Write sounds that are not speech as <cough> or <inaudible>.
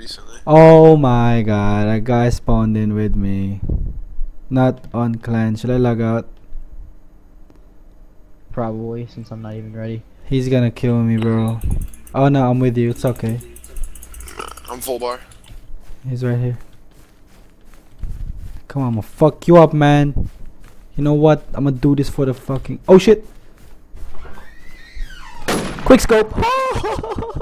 Recently. Oh my god, a guy spawned in with me. Not on clan. Should I log out? Probably, since I'm not even ready. He's gonna kill me, bro. Oh no, I'm with you. It's okay. I'm full bar. He's right here. Come on, I'm gonna fuck you up, man. You know what? I'm gonna do this for the fucking. Oh shit! Quick scope! <laughs>